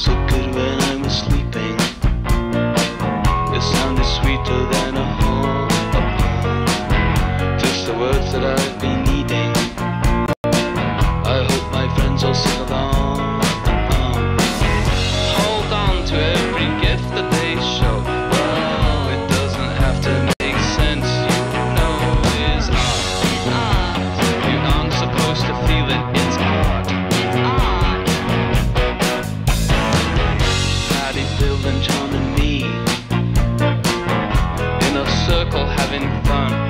sick harmony in a circle having fun.